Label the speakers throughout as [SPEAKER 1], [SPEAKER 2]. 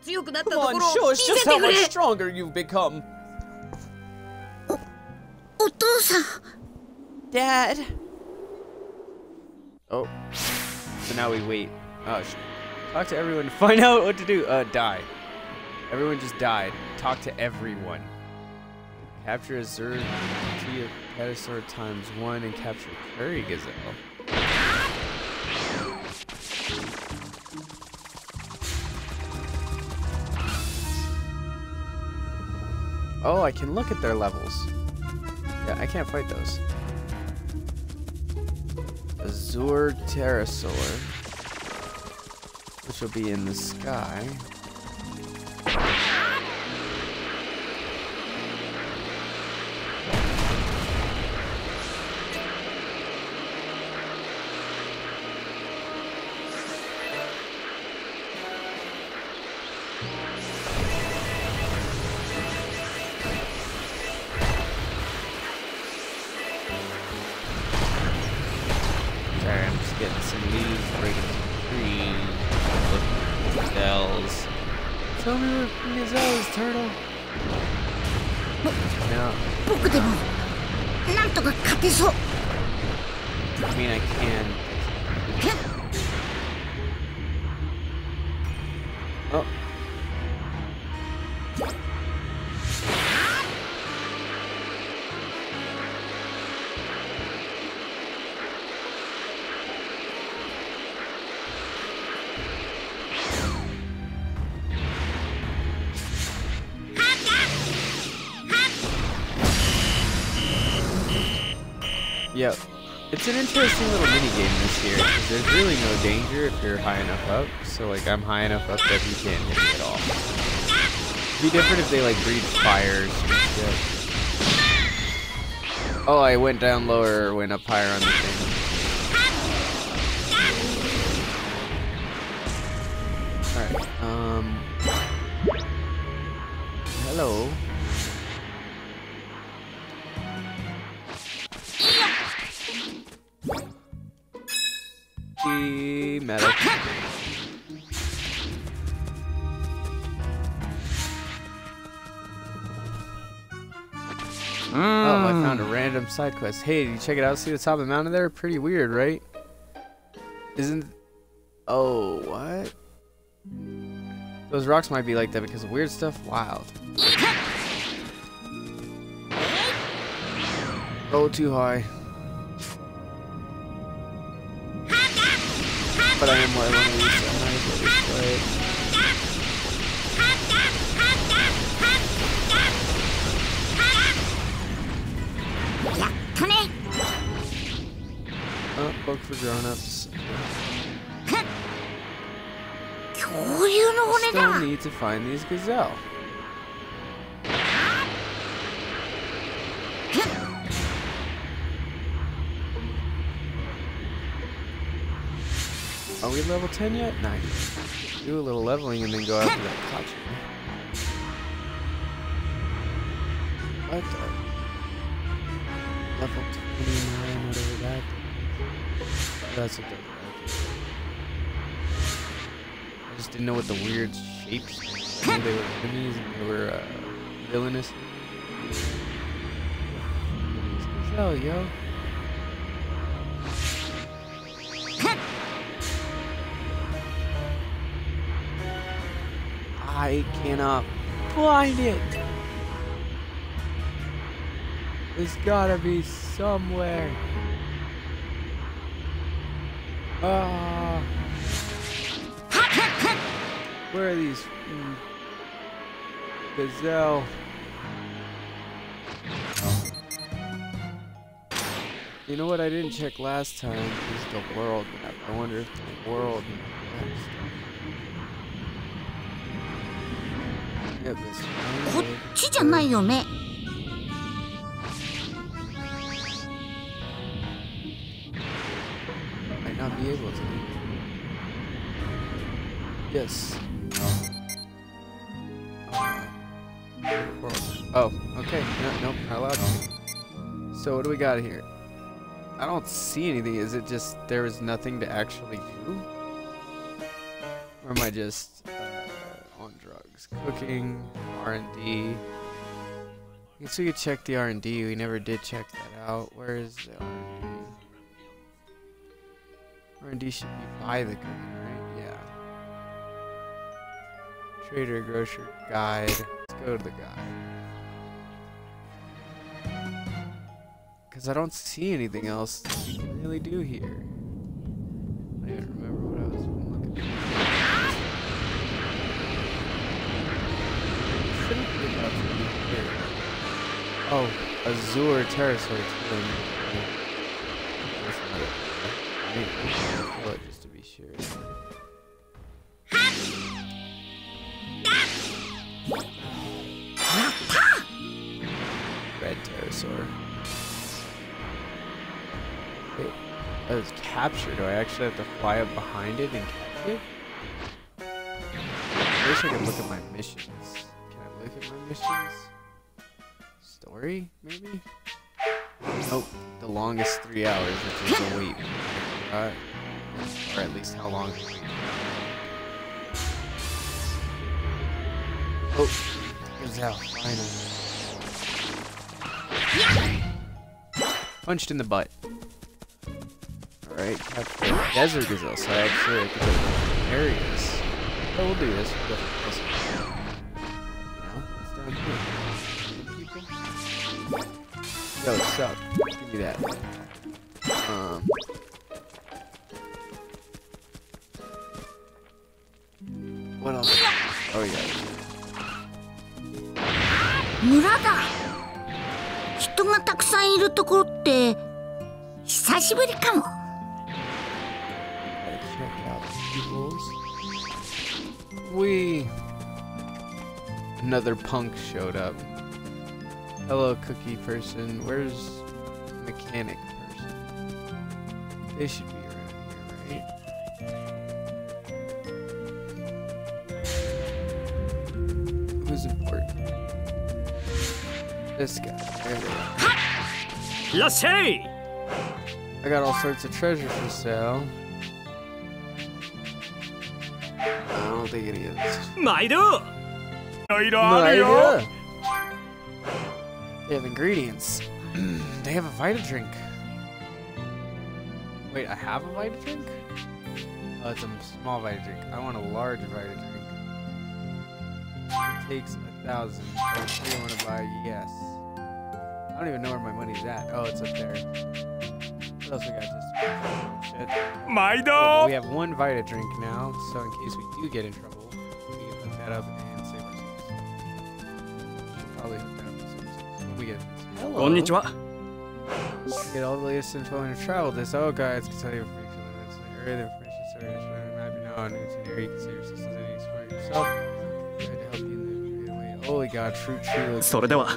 [SPEAKER 1] 強くなった
[SPEAKER 2] Come
[SPEAKER 1] とこ
[SPEAKER 2] on,
[SPEAKER 1] ろを
[SPEAKER 2] show
[SPEAKER 1] 見
[SPEAKER 2] us
[SPEAKER 1] せ
[SPEAKER 2] just
[SPEAKER 1] て
[SPEAKER 2] how
[SPEAKER 1] くれ
[SPEAKER 2] much stronger you've become.
[SPEAKER 1] お父さん
[SPEAKER 2] Dad. Oh. So now we wait. Oh, sh- talk to everyone to find out what to do. Uh, die. Everyone just died. Talk to everyone. Capture a Zerd T of Petasaur times one and capture Curry Gazelle. Oh, I can look at their levels. Yeah, I can't fight those. Azure Pterosaur, which will be in the sky. turtle. No,
[SPEAKER 1] 僕でもなんとか勝てそう
[SPEAKER 2] I mean I can. Yep. It's an interesting little mini game this year there's really no danger if you're high enough up. So like I'm high enough up that he can't hit me at all. It'd be different if they like breathe fires or shit. Oh, I went down lower or went up higher on the thing. Alright, um Hello. Side quest. Hey, did you check it out? See the top of the mountain there? Pretty weird, right? Isn't... Oh, what? Those rocks might be like that because of weird stuff? Wild. Oh, too high. But I am what book for grown-ups. Still need to find these gazelle. Are we level 10 yet? Nice. Do a little leveling and then go after that Kachi. That's I just didn't know what the weird shapes. They were enemies and they were uh, villainous. Gazelle, yo. I cannot find it. There's gotta be somewhere. Ah. Where are these? mm, Gazelle. You know what I didn't check last time is the world map. I wonder if the world map stuff. Yep, it's not be able to. Yes. Oh, okay. No, nope, not allowed. So what do we got here? I don't see anything. Is it just there is nothing to actually do? Or am I just uh, on drugs? cooking, R&D. I guess we check the R&D. We never did check that out. Where is the R&D? Should be by the cooking, right? Yeah. Trader, grocer, guide. Let's go to the guide. Because I don't see anything else you can really do here. I don't even remember what I was looking here. Oh, Azure not that was captured. Do I actually have to fly up behind it and catch it? I wish I could look at my missions. Can I look at my missions? Story, maybe? Nope. The longest three hours, which is a wait. Uh, or at least how long. Oh, Gazelle, finally. Punched in the butt. Alright, capture desert gazelle, so actually I could go to different areas. But we'll do this. We'll go for this. You know, it's down here. Yo, what's up? Give me that. Um. What else? Oh yeah.
[SPEAKER 1] 村だ人がたくさんいるところって久しぶりかも
[SPEAKER 2] we... Another punk showed up. Hello, cookie person. Where's mechanic person? They should be around here, right? Who's important? This guy. There
[SPEAKER 3] we go.
[SPEAKER 2] I got all sorts of treasure for sale. don't think
[SPEAKER 3] it is. Maidu!
[SPEAKER 2] Maidu! They have ingredients. they have a Vita drink. Wait, I have a Vita drink? Oh, it's a small Vita drink. I want a large Vita drink. It takes a thousand. I want to buy yes. I don't even know where my money's at. Oh, it's up there. What else we got? Just. shit.
[SPEAKER 3] 毎
[SPEAKER 2] Oh,
[SPEAKER 3] 度
[SPEAKER 2] we have one Vita drink now, so in case we do get in trouble, we can hook that up and save ourselves. Should probably hook that up and save ourselves. What we get? Hello.
[SPEAKER 3] こんにちは
[SPEAKER 2] Get all the latest info on your travel. This oh guys can tell you information limits. Area the information story is running map you know on new itinerary. You can see your systems and explore it yourself. Try to help you in the way. Holy god, fruit tree looks
[SPEAKER 3] それでは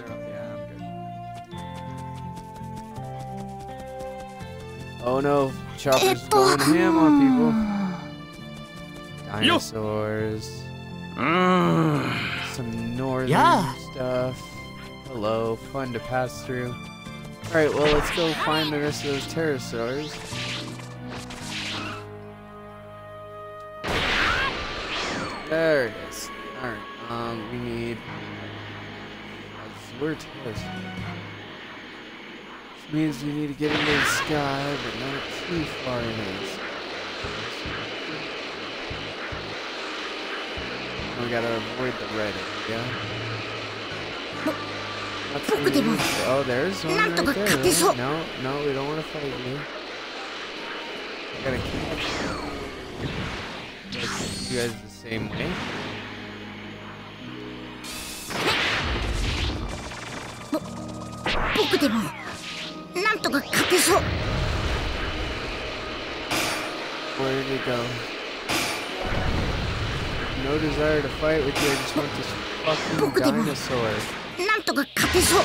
[SPEAKER 2] Oh no, Chopper's going ham on people. Dinosaurs.
[SPEAKER 3] Ah.
[SPEAKER 2] Some northern
[SPEAKER 3] yeah.
[SPEAKER 2] stuff. Hello, fun to pass through. Alright, well let's go find the rest of those pterosaurs. There it is. Alright, um, we need... where's pterosaur means you need to get into the sky, but not too far ahead. Oh, we gotta avoid the red, yeah? That's the oh, there's one right there. No, no, we don't want to fight you. I gotta catch you guys the same way.
[SPEAKER 1] Look! とか勝てそう
[SPEAKER 2] Where did he go? No desire to fight with you, I just want this fucking dinosaur.
[SPEAKER 1] なんとか勝てそう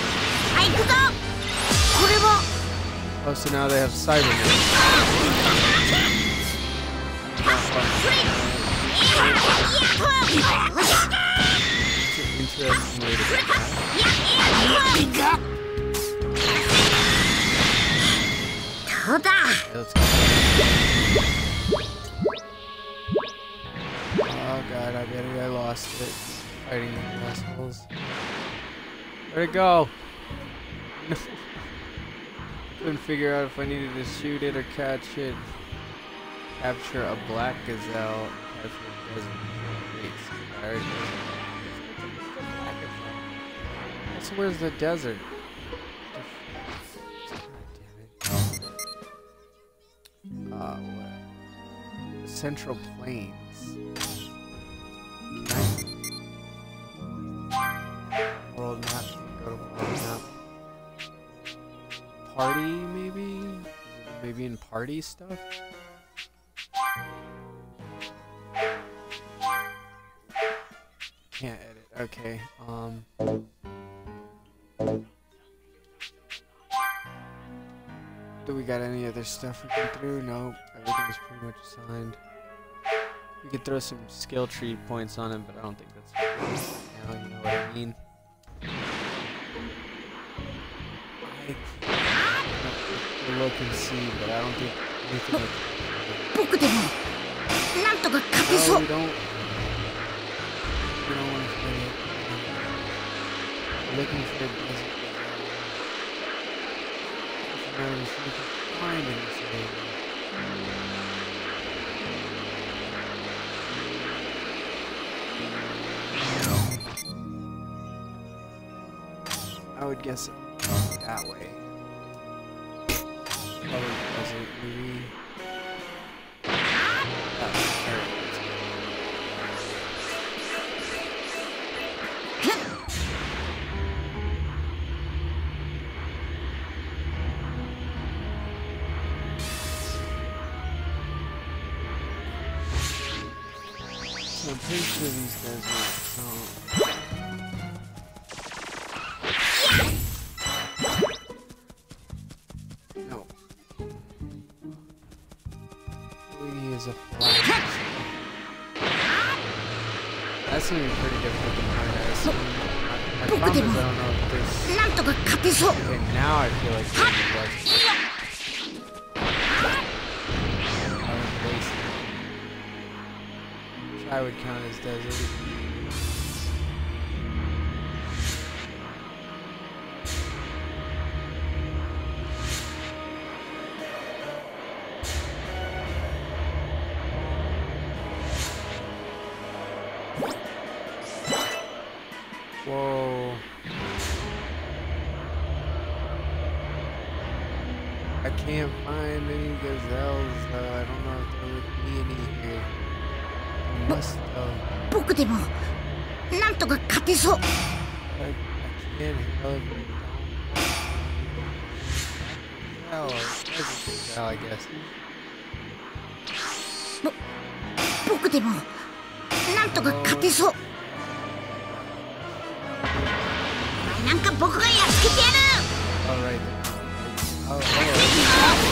[SPEAKER 1] あ、行くぞこれは
[SPEAKER 2] Oh, so now they have Saibamen. An interesting way to that.
[SPEAKER 1] どうだ
[SPEAKER 2] Let's go. Oh god, I bet I lost it. fighting these assholes. Where'd it go? No. Couldn't figure out if I needed to shoot it or catch it. Capture a black gazelle. Capture a desert. Wait, see, I already Black gazelle. So where's the desert? Central Plains. World map. Go to world map. Party, maybe? Maybe in party stuff? Can't edit. Okay. Um. Do we got any other stuff we can do? No. Everything's pretty much assigned. We could throw some skill tree points on him, but I don't think that's now, you know what I mean. I look and see, but I don't think anything like we don't, we don't want to it. Looking for desert. Would guess that way. Probably That's gonna be pretty difficult to harness. I promise I don't know if this... Okay, now I feel like I would count as desert.
[SPEAKER 1] 僕でもなんとか勝てそう。お前なんか僕がやっつけてや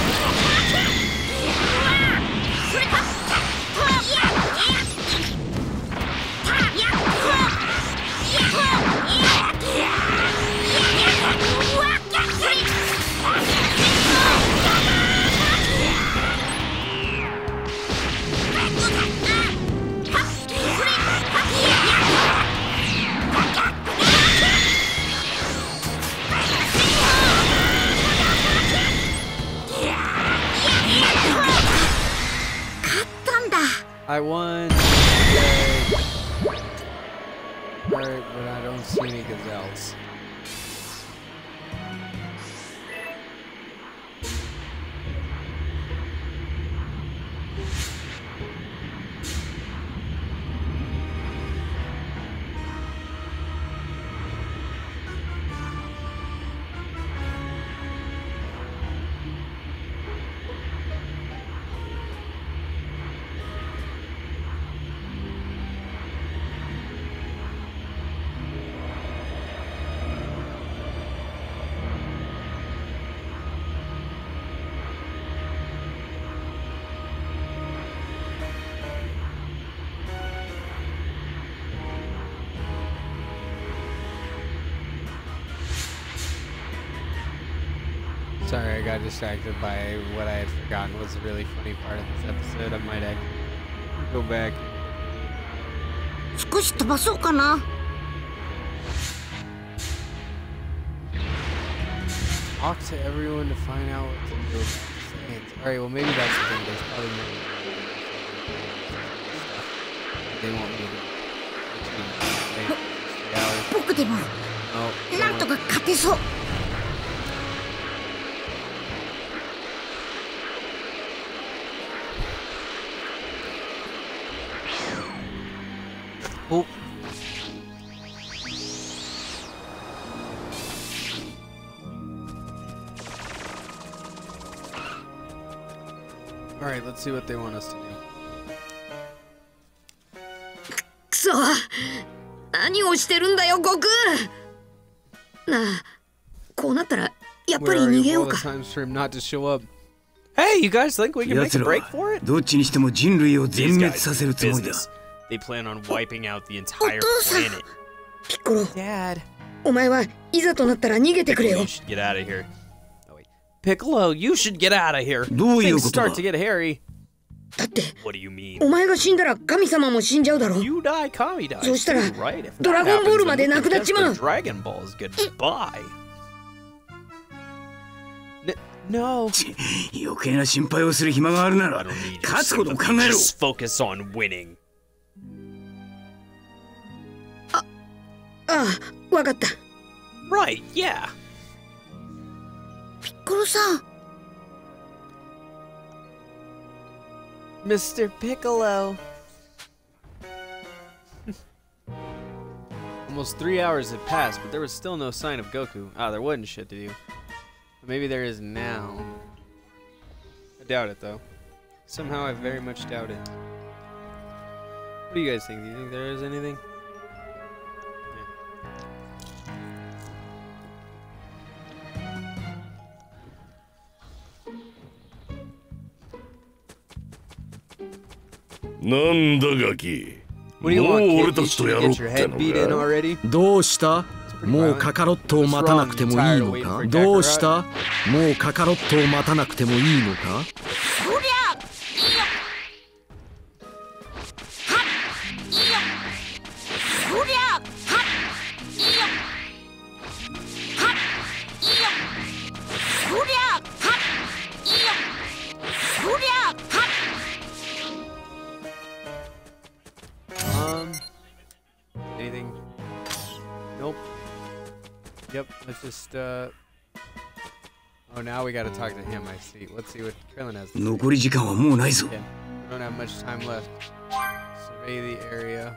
[SPEAKER 1] る
[SPEAKER 2] I won. Alright, but I don't see any gazelles. Sorry, I got distracted by what I had forgotten was a really funny part of this episode. I might actually go back. Talk to everyone to find out what the real. Alright, well maybe that's the thing. There's probably more stuff. They want me to between
[SPEAKER 1] 僕でも、なんとか勝てそう。
[SPEAKER 2] see what they want us to do.
[SPEAKER 4] くそ何をしてるんだよ悟空なあこうなったらやっぱ
[SPEAKER 2] Where
[SPEAKER 4] り
[SPEAKER 2] are
[SPEAKER 4] 逃
[SPEAKER 2] you
[SPEAKER 4] げ
[SPEAKER 2] of
[SPEAKER 4] よ
[SPEAKER 2] all
[SPEAKER 4] う
[SPEAKER 2] the
[SPEAKER 4] か
[SPEAKER 2] times for him not to show up? Hey, you guys think we can make
[SPEAKER 5] 奴
[SPEAKER 2] a
[SPEAKER 5] ら
[SPEAKER 2] break
[SPEAKER 5] は
[SPEAKER 2] for it?
[SPEAKER 5] どっちにしても人類を
[SPEAKER 3] These
[SPEAKER 5] 全滅
[SPEAKER 3] guys
[SPEAKER 5] させる
[SPEAKER 3] mean
[SPEAKER 5] つもりだ
[SPEAKER 3] business. They plan on wiping out the entire
[SPEAKER 1] お父さん
[SPEAKER 3] planet.
[SPEAKER 4] ピッコロ
[SPEAKER 2] Dad.
[SPEAKER 4] お前はいざとなったら逃げてくれ
[SPEAKER 3] You
[SPEAKER 4] よ
[SPEAKER 3] should get out of here.
[SPEAKER 2] Oh, wait. Piccolo, you should get out of here.
[SPEAKER 5] どういう
[SPEAKER 2] Things
[SPEAKER 5] ことだ
[SPEAKER 2] start to get hairy.
[SPEAKER 4] だってお前が死んだら神様も死んじゃうだろ
[SPEAKER 2] う。
[SPEAKER 4] そうしたらドラゴンボールまでなくなっちまう。
[SPEAKER 5] 余計な心配をする暇があるなら
[SPEAKER 4] あ、あ、わかった。
[SPEAKER 1] ピッコロさん。
[SPEAKER 2] Mr. Piccolo. Almost three hours had passed, but there was still no sign of Goku. Ah, there wasn't shit to do. But maybe there is now. I doubt it, though. Somehow I very much doubt it. What do you guys think? Do you think there is anything?
[SPEAKER 6] なんだガキ。もう俺?たちとやろうってのか?
[SPEAKER 7] どうした？もうカカロットを待たなくてもいいのか？どうした？もうカカロットを待たなくてもいいのか？
[SPEAKER 2] gotta talk to him. I see. Let's see what Krillin has. To say.
[SPEAKER 5] 残り時間はもうないぞ
[SPEAKER 2] Yeah. We don't have much time left. Survey the area.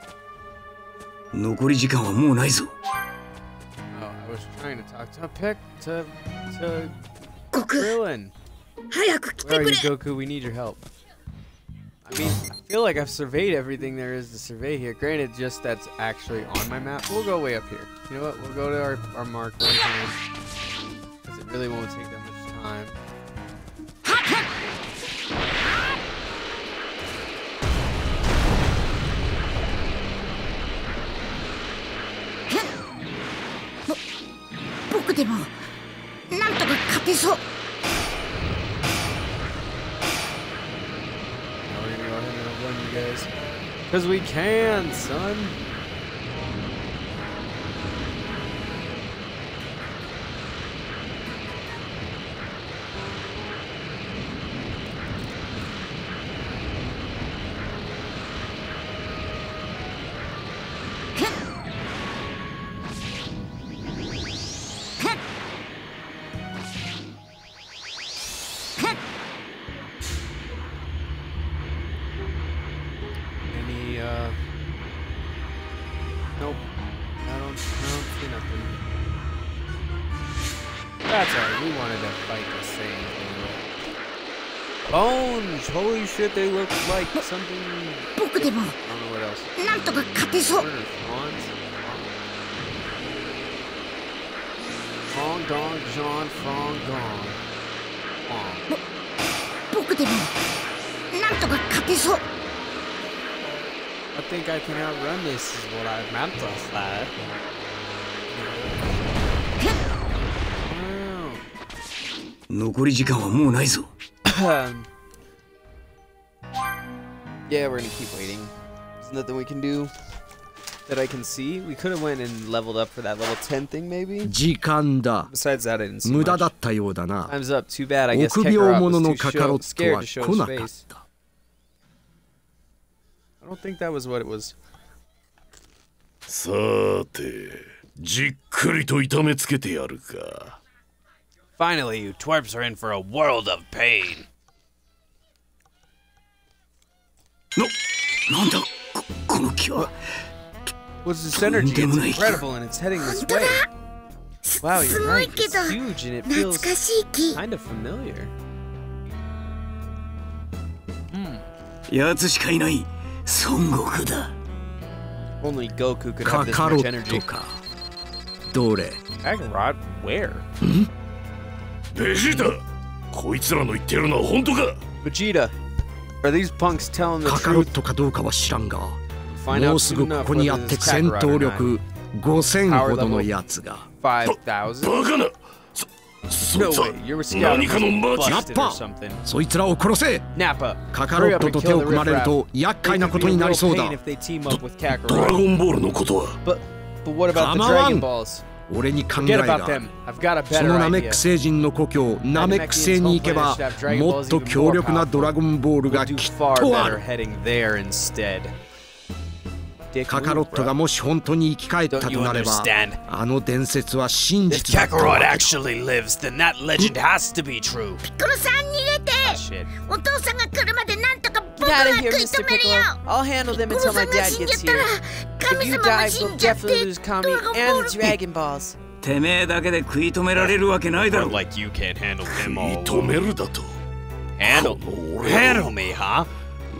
[SPEAKER 5] 残り時間はもうないぞ
[SPEAKER 2] Oh, I was trying to talk to Pick to to
[SPEAKER 4] 悟空
[SPEAKER 2] Krillin.
[SPEAKER 4] 早く来
[SPEAKER 2] Where
[SPEAKER 4] て
[SPEAKER 2] are
[SPEAKER 4] く
[SPEAKER 2] you,
[SPEAKER 4] れ
[SPEAKER 2] Goku? We need your help. I mean, I feel like I've surveyed everything there is to survey here. Granted, just that's actually on my map. We'll go way up here. You know what? We'll go to our, our mark one time. Because it really won't take that much time.
[SPEAKER 1] Ha! 僕でもなんとか勝てそう
[SPEAKER 2] Now we're gonna go ahead and run you guys. Because we can, son. Bones! Holy shit, they look like something...
[SPEAKER 1] 僕でも
[SPEAKER 2] I don't know what else.
[SPEAKER 1] なんとか勝てそう?
[SPEAKER 2] Fong Dong John Fong. Fong.
[SPEAKER 1] 僕でもなんとか勝てそう
[SPEAKER 2] I think I can outrun this is what I meant to say. Wow.
[SPEAKER 5] 残り時間はもうないぞ
[SPEAKER 2] Um, yeah, we're gonna keep waiting. There's nothing we can do. that I can see. We could have went and leveled up for that level 10 thing, maybe.
[SPEAKER 7] 時間だ
[SPEAKER 2] Besides that, I didn't see
[SPEAKER 7] 無駄
[SPEAKER 2] much.
[SPEAKER 7] だったようだな
[SPEAKER 2] Time's up. Too bad. I guess
[SPEAKER 7] 臆病
[SPEAKER 2] Kakarot
[SPEAKER 7] 者
[SPEAKER 2] was
[SPEAKER 7] の
[SPEAKER 2] too scared
[SPEAKER 7] は
[SPEAKER 2] to show
[SPEAKER 7] 来
[SPEAKER 2] his face.
[SPEAKER 7] た
[SPEAKER 2] I don't think that was what it was.
[SPEAKER 6] さてじっくりと痛めつけてやるか
[SPEAKER 3] Finally, you twerps are in for a world of pain.
[SPEAKER 5] No,
[SPEAKER 2] What's this energy? It's incredible and it's heading this way. Wow, you're
[SPEAKER 1] is
[SPEAKER 2] huge and it feels kind of familiar.
[SPEAKER 5] Hmm.
[SPEAKER 2] Only Goku could have this much energy. Kakarot where?
[SPEAKER 6] Vegeta! こいつらの言ってるのは本当か？
[SPEAKER 7] カカロットかどうかは知らんが、もうすぐここにやって戦闘力5000ほどのやつが。
[SPEAKER 6] バカな。そ、そいつは何かの間
[SPEAKER 2] 違い
[SPEAKER 7] ナ
[SPEAKER 2] ッ
[SPEAKER 7] そいつらを殺せ！カカロットと手を組まれると厄介なことになりそうだ。
[SPEAKER 6] ド,ラゴンボールのことは？
[SPEAKER 7] 構わん俺に考えがそのナメック星人の故郷ナメック星に行けばもっと強力なドラゴンボールがきっとる。カカロットがもし本当に生き返ったとなればあの伝説は真実
[SPEAKER 1] ピッコロさん逃げて。お父さんが来るで
[SPEAKER 8] Get
[SPEAKER 1] が
[SPEAKER 8] out of
[SPEAKER 1] 食
[SPEAKER 8] here,
[SPEAKER 1] い
[SPEAKER 8] Mr.
[SPEAKER 1] 止める
[SPEAKER 8] Piccolo.
[SPEAKER 1] よ
[SPEAKER 8] I'll handle them
[SPEAKER 1] ピッコ
[SPEAKER 8] until
[SPEAKER 1] ロ
[SPEAKER 8] my
[SPEAKER 1] さんが
[SPEAKER 8] dad
[SPEAKER 1] 死んじゃ
[SPEAKER 8] gets
[SPEAKER 1] ったら
[SPEAKER 8] here.
[SPEAKER 1] 神
[SPEAKER 8] If you
[SPEAKER 1] 様が
[SPEAKER 8] die,
[SPEAKER 1] 死
[SPEAKER 8] we'll
[SPEAKER 1] んじゃって
[SPEAKER 8] definitely lose
[SPEAKER 1] ド
[SPEAKER 8] Kami
[SPEAKER 1] ラゴンボ
[SPEAKER 8] and
[SPEAKER 1] ー
[SPEAKER 8] the
[SPEAKER 1] ル
[SPEAKER 8] Dragon Balls.
[SPEAKER 5] てめえだけで食い止められるわけないだ
[SPEAKER 3] Or
[SPEAKER 5] ろ
[SPEAKER 3] like you can't handle him
[SPEAKER 6] 認
[SPEAKER 3] all
[SPEAKER 6] め
[SPEAKER 3] alone.
[SPEAKER 6] るだと
[SPEAKER 3] Handle,
[SPEAKER 6] この俺を
[SPEAKER 3] handle me, huh?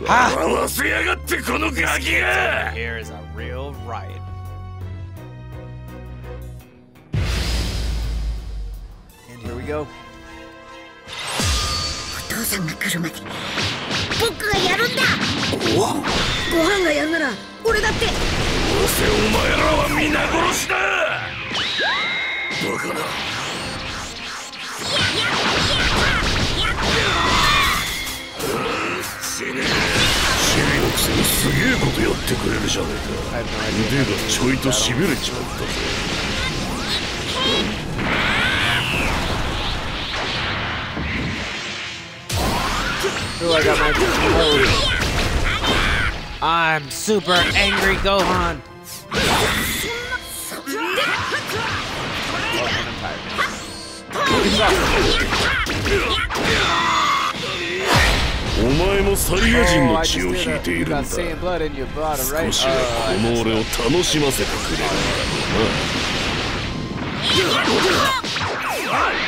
[SPEAKER 6] 笑わせやがってこのガキが
[SPEAKER 3] Here is a real riot.
[SPEAKER 1] お父さんが来るまで 僕がやるんだ。
[SPEAKER 4] ご飯がやんなら俺だって。
[SPEAKER 6] どうせお前らは皆殺しだ。バカな。死ね死ねのくせにすげえことやってくれるじゃねえか腕がちょいとしびれちまったぜ
[SPEAKER 2] feel like I might be explode. I'm super angry Gohan. Oh, and I'm tired.
[SPEAKER 6] お前もサイヤ人
[SPEAKER 2] Oh,
[SPEAKER 6] の
[SPEAKER 2] I
[SPEAKER 6] 血
[SPEAKER 2] just
[SPEAKER 6] を
[SPEAKER 2] did
[SPEAKER 6] 引い
[SPEAKER 2] a,
[SPEAKER 6] てい
[SPEAKER 2] you
[SPEAKER 6] るんだ
[SPEAKER 2] got Saiyan blood in your blood,
[SPEAKER 6] 少
[SPEAKER 2] right?
[SPEAKER 6] しは
[SPEAKER 2] Uh,
[SPEAKER 6] こ
[SPEAKER 2] I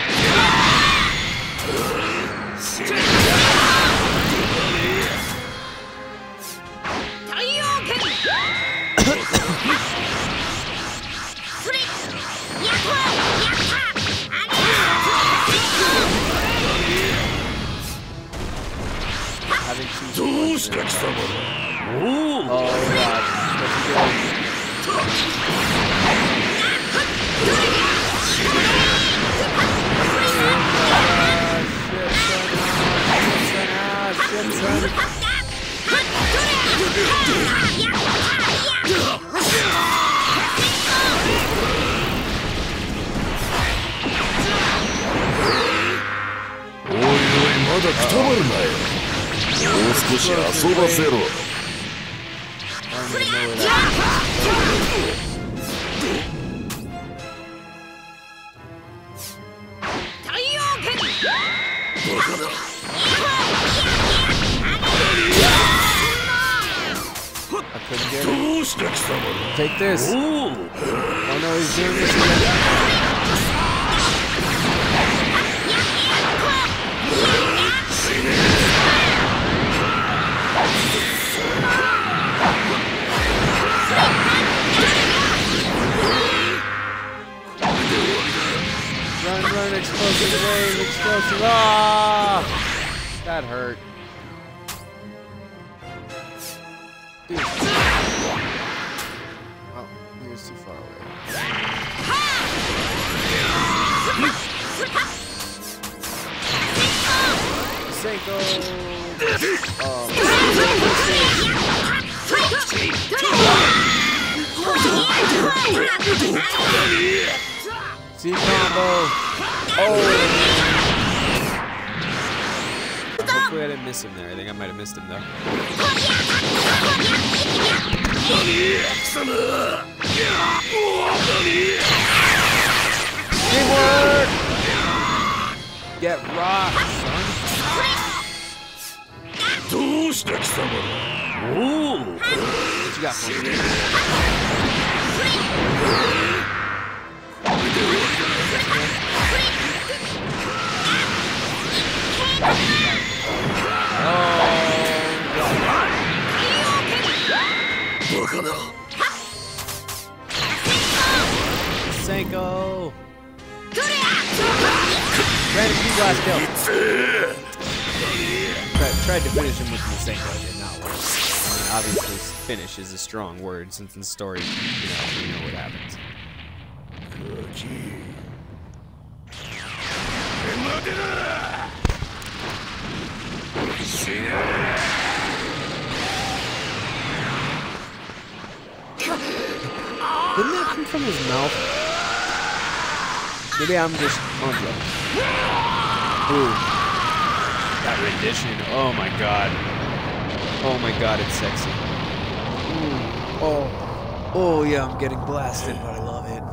[SPEAKER 6] distract someone. Ooh.
[SPEAKER 2] Oh, God. Run, explosive wave, explosive. Ah! That hurt. Oh, See combo. Oh. Hopefully I didn't miss him there. I think I might have missed him though. Teamwork! Get rocked, son.
[SPEAKER 6] どうした貴様おお
[SPEAKER 2] What you got for me? Finish is a strong word since in the story, you know, you know what happens. 'Didn't that come from his mouth? Maybe I'm just on. Ooh. That rendition. Oh my god. Oh my god, it's sexy. Oh. Oh yeah, I'm getting blasted, but I love it.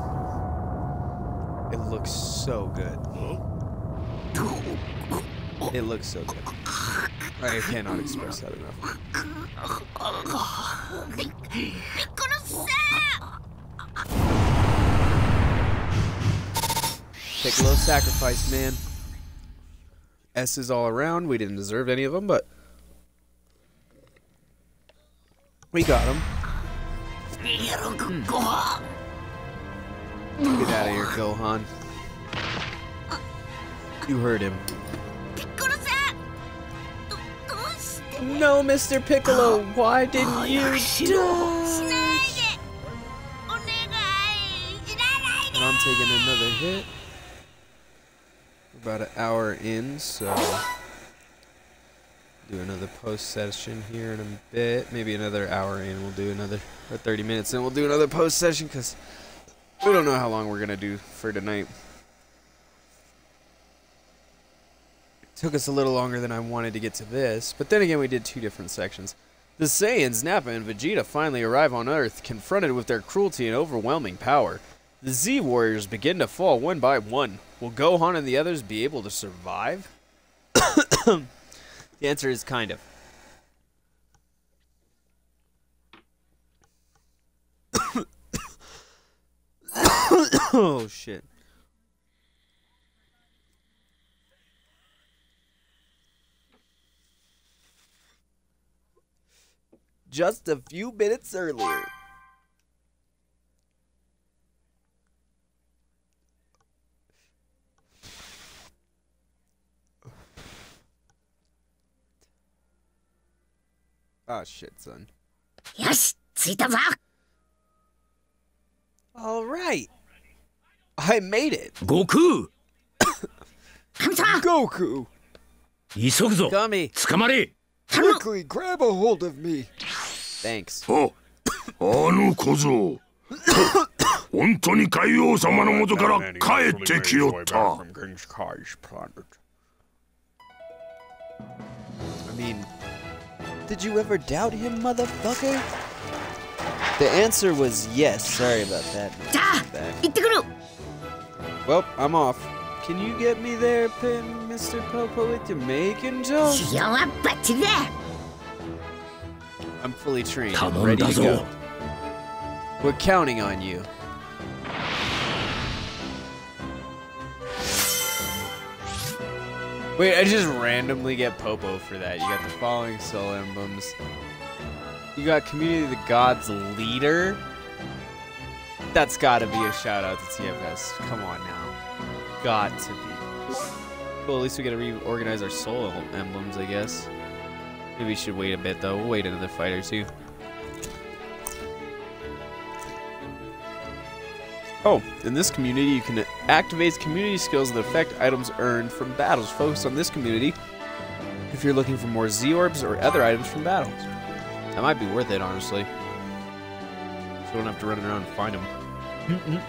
[SPEAKER 2] It looks so good. It looks so good. I cannot express that enough. Piccolo sacrifice, man. S's all around. We didn't deserve any of them, but we got them. Get out of here, Gohan. You heard him. No, Mr. Piccolo, why didn't oh, you die? And I'm taking another hit. About an hour in, so do another post session here in a bit. Maybe another hour in, we'll do another or 30 minutes, and we'll do another post session because we don't know how long we're gonna do for tonight. Took us a little longer than I wanted to get to this, but then again, we did two different sections. The Saiyans, Nappa, and Vegeta finally arrive on Earth, confronted with their cruelty and overwhelming power. The Z Warriors begin to fall one by one. Will Gohan and the others be able to survive? the answer is kind of. oh shit. Just a few minutes earlier. Oh shit, son.
[SPEAKER 1] よし着いたぞ
[SPEAKER 2] All right. I made it.
[SPEAKER 5] 悟空
[SPEAKER 1] 神様
[SPEAKER 2] Goku,
[SPEAKER 5] 急ぐぞ
[SPEAKER 2] Gummy,
[SPEAKER 5] 捕まれ
[SPEAKER 2] quickly grab a hold of me. Thanks.
[SPEAKER 6] ああの小僧本当に海王様の元から帰ってきよった
[SPEAKER 2] I mean, did you ever doubt him, motherfucker? The answer was yes. Sorry about that. Well, I'm off. Can you get me there, Mr. Popo, with
[SPEAKER 1] Jamaican jokes?
[SPEAKER 2] I'm fully trained. I'm ready to go. We're counting on you. Wait, I just randomly get Popo for that. You got the following soul emblems. You got Community of the Gods leader. That's gotta be a shout out to TFS. Come on now. Got to be. Well, at least we gotta reorganize our soul emblems, I guess. Maybe we should wait a bit though. We'll wait another fight or two. Oh, in this community, you can activate community skills that affect items earned from battles. Focus on this community if you're looking for more Z orbs or other items from battles. That might be worth it, honestly. So we don't have to run around and find them.